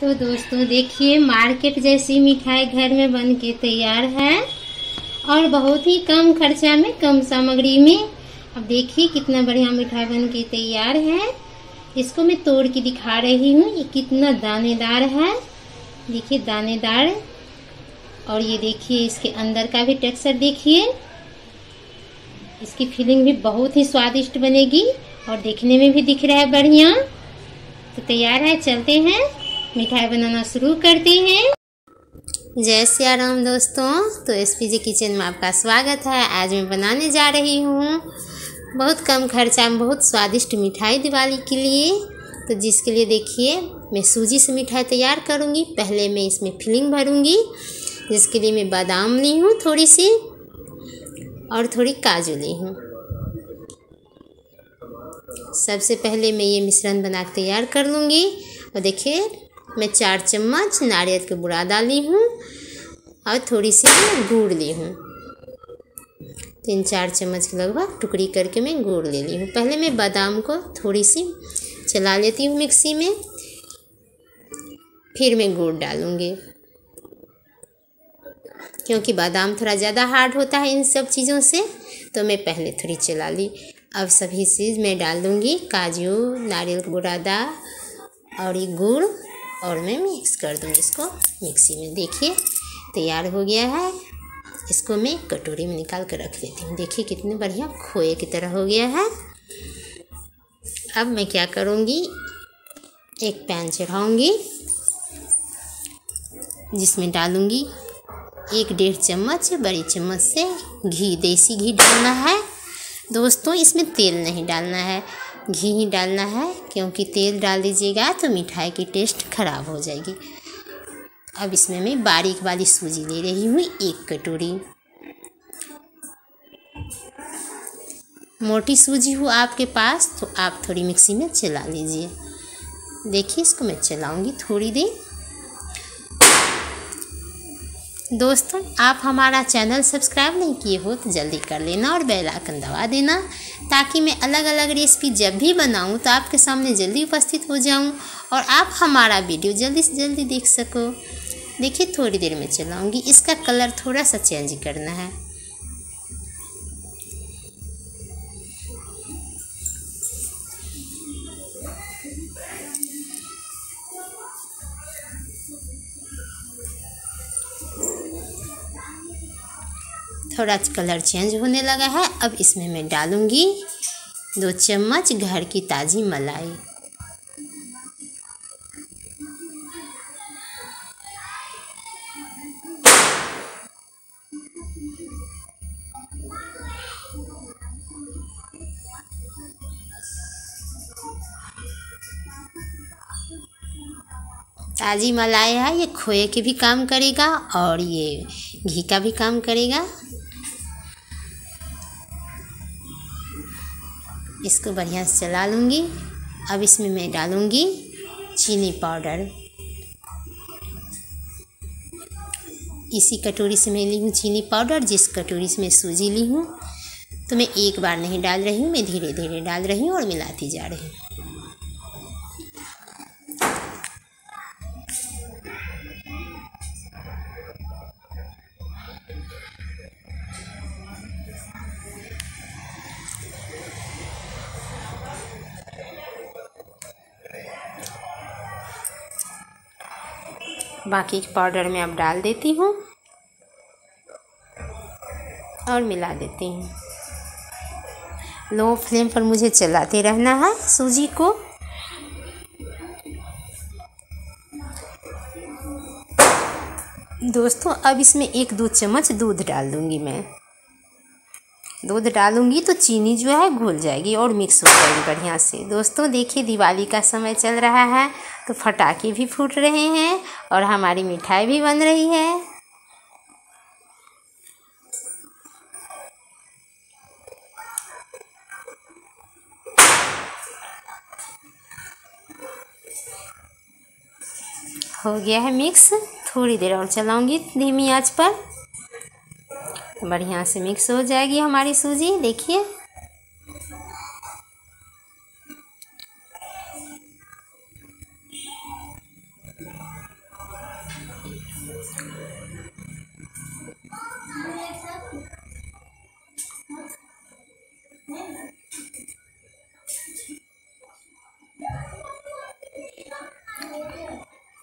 तो दोस्तों, देखिए, मार्केट जैसी मिठाई घर में बन के तैयार है और बहुत ही कम खर्चा में, कम सामग्री में। अब देखिए, कितना बढ़िया मिठाई बन के तैयार है। इसको मैं तोड़ के दिखा रही हूँ, ये कितना दानेदार है। देखिए, दानेदार। और ये देखिए, इसके अंदर का भी टेक्सचर देखिए। इसकी फीलिंग भी बहुत ही स्वादिष्ट बनेगी और देखने में भी दिख रहा है बढ़िया। तो तैयार है, चलते हैं। मिठाई बनाना शुरू करते हैं। जय सिया राम दोस्तों तो एस पी जी किचन में आपका स्वागत है। आज मैं बनाने जा रही हूँ बहुत कम खर्चा में बहुत स्वादिष्ट मिठाई दिवाली के लिए। तो जिसके लिए देखिए, मैं सूजी से मिठाई तैयार करूँगी। पहले मैं इसमें फिलिंग भरूँगी, जिसके लिए मैं बादाम ली हूँ थोड़ी सी और थोड़ी काजू ली हूँ। सबसे पहले मैं ये मिश्रण बना तैयार कर लूँगी। और देखिए मैं चार चम्मच नारियल के बुरा डाली हूँ और थोड़ी सी मैं गुड़ ली हूँ। तीन चार चम्मच के लगभग टुकड़ी करके मैं गुड़ ले ली हूँ। पहले मैं बादाम को थोड़ी सी चला लेती हूँ मिक्सी में, फिर मैं गुड़ डालूँगी। क्योंकि बादाम थोड़ा ज़्यादा हार्ड होता है इन सब चीज़ों से तो मैं पहले थोड़ी चला ली। अब सभी चीज़ मैं डाल दूँगी, काजू, नारियल बुरादा और ये गुड़। और मैं मिक्स कर दूँगी इसको। मिक्सी में देखिए, तैयार हो गया है। इसको मैं कटोरी में निकाल कर रख लेती हूँ। देखिए कितने बढ़िया खोए की तरह हो गया है। अब मैं क्या करूँगी? एक पैन चढ़ाऊँगी, जिसमें डालूँगी एक डेढ़ चम्मच बड़ी चम्मच से घी। देसी घी डालना है। दोस्तों, इसमें तेल नहीं डालना है। घी ही डालना है, क्योंकि तेल डाल दीजिएगा तो मिठाई की टेस्ट ख़राब हो जाएगी। अब इसमें मैं बारीक वाली सूजी ले रही हूँ, एक कटोरी। मोटी सूजी हो आपके पास तो आप थोड़ी मिक्सी में चला लीजिए। देखिए, इसको मैं चलाऊँगी थोड़ी देर। दोस्तों, आप हमारा चैनल सब्सक्राइब नहीं किए हो तो जल्दी कर लेना और बेल आइकन दबा देना ताकि मैं अलग अलग रेसिपी जब भी बनाऊँ तो आपके सामने जल्दी उपस्थित हो जाऊँ और आप हमारा वीडियो जल्दी से जल्दी देख सको। देखिए, थोड़ी देर में चलाऊँगी। इसका कलर थोड़ा सा चेंज करना है। थोड़ा कलर चेंज होने लगा है। अब इसमें मैं डालूँगी दो चम्मच घर की ताज़ी मलाई। ताज़ी मलाई है, ये खोए के भी काम करेगा और ये घी का भी काम करेगा। इसको बढ़िया से चला लूँगी। अब इसमें मैं डालूँगी चीनी पाउडर। इसी कटोरी से मैं ली हूँ चीनी पाउडर, जिस कटोरी से मैं सूजी ली हूँ। तो मैं एक बार नहीं डाल रही हूँ, मैं धीरे धीरे डाल रही हूँ और मिलाती जा रही हूँ। बाकी के पाउडर में अब डाल देती हूँ और मिला देती हूँ। लो फ्लेम पर मुझे चलाते रहना है, सूजी को। दोस्तों, अब इसमें एक दो चम्मच दूध डाल दूँगी मैं। दूध डालूँगी तो चीनी जो है घुल जाएगी और मिक्स हो जाएगी बढ़िया से। दोस्तों, देखिए दिवाली का समय चल रहा है तो फटाके भी फूट रहे हैं और हमारी मिठाई भी बन रही है। हो गया है मिक्स थोड़ी देर और चलाऊँगी धीमी आँच पर। बढ़िया से मिक्स हो जाएगी हमारी सूजी, देखिए।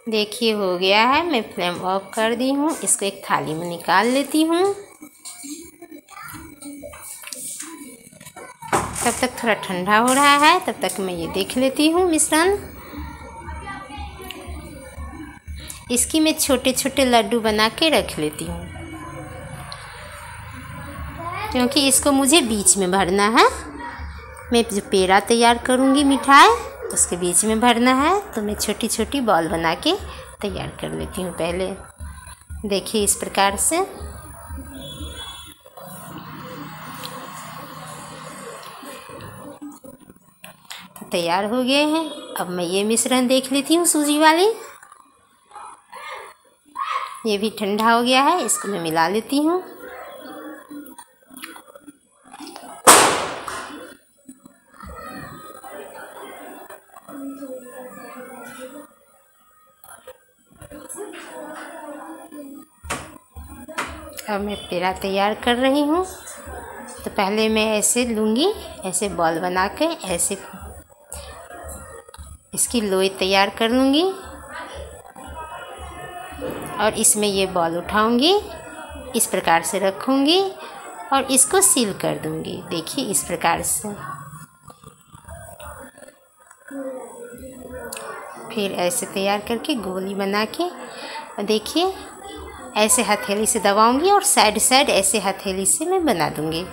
देखिए, हो गया है। मैं फ्लेम ऑफ़ कर दी हूँ। इसको एक थाली में निकाल लेती हूँ। तक थोड़ा ठंडा हो रहा है, तब तक मैं ये देख लेती हूँ मिश्रण। इसकी मैं छोटे छोटे लड्डू बना के रख लेती हूँ। क्योंकि इसको मुझे बीच में भरना है। मैं जो पेड़ा तैयार करूँगी मिठाई, उसके बीच में भरना है तो मैं छोटी छोटी बॉल बना के तैयार कर लेती हूँ पहले। देखिए इस प्रकार से। तैयार हो गए हैं। अब मैं ये मिश्रण देख लेती हूँ सूजी वाली। ये भी ठंडा हो गया है, इसको मैं मिला लेती हूँ। अब मैं पेड़ा तैयार कर रही हूँ। तो पहले मैं ऐसे लूँगी, ऐसे बॉल बना के, ऐसे इसकी लोई तैयार कर लूँगी। और इसमें ये बॉल उठाऊँगी, इस प्रकार से रखूँगी और इसको सील कर दूँगी। देखिए, इस प्रकार से। फिर ऐसे तैयार करके गोली बना के देखिए, ऐसे हथेली से दबाऊँगी और साइड साइड ऐसे हथेली से मैं बना दूँगी।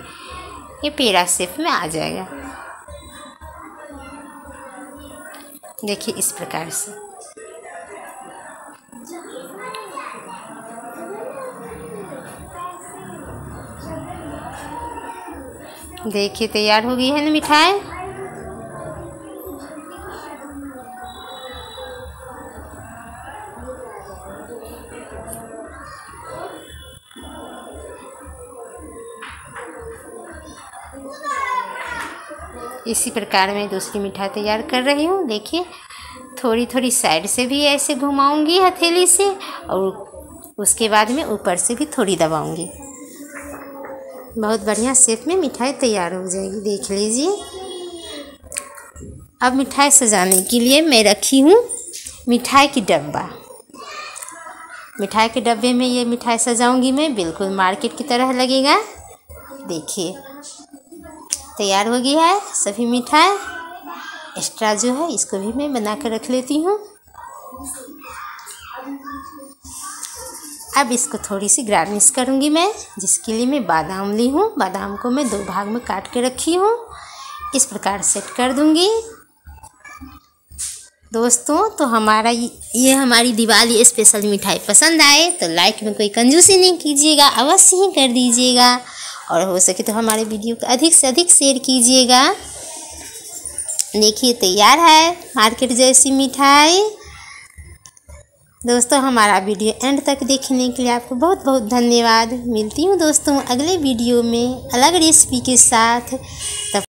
ये पेड़ा शेप में आ जाएगा। देखिए इस प्रकार से। देखिए तैयार हो गई है ना मिठाई? इसी प्रकार मैं दूसरी मिठाई तैयार कर रही हूँ। देखिए थोड़ी थोड़ी साइड से भी ऐसे घुमाऊँगी हथेली से और उसके बाद में ऊपर से भी थोड़ी दबाऊँगी। बहुत बढ़िया शेप में मिठाई तैयार हो जाएगी, देख लीजिए। अब मिठाई सजाने के लिए मैं रखी हूँ मिठाई की डब्बा। मिठाई के डब्बे में ये मिठाई सजाऊँगी मैं, बिल्कुल मार्केट की तरह लगेगा। देखिए तैयार हो गया है, सभी मिठाई एक्स्ट्रा जो है, इसको भी मैं बना कर रख लेती हूँ। अब इसको थोड़ी सी गार्निश करूँगी मैं, जिसके लिए मैं बादाम ली हूँ। बादाम को मैं दो भाग में काट के रखी हूँ। इस प्रकार सेट कर दूँगी। दोस्तों तो हमारा ये हमारी दिवाली स्पेशल मिठाई पसंद आए तो लाइक में कोई कंजूसी नहीं कीजिएगा, अवश्य ही कर दीजिएगा। और हो सके तो हमारे वीडियो को अधिक से अधिक शेयर कीजिएगा। देखिए, तैयार है मार्केट जैसी मिठाई। दोस्तों, हमारा वीडियो एंड तक देखने के लिए आपको बहुत बहुत धन्यवाद। मिलती हूँ दोस्तों अगले वीडियो में अलग रेसिपी के साथ। तब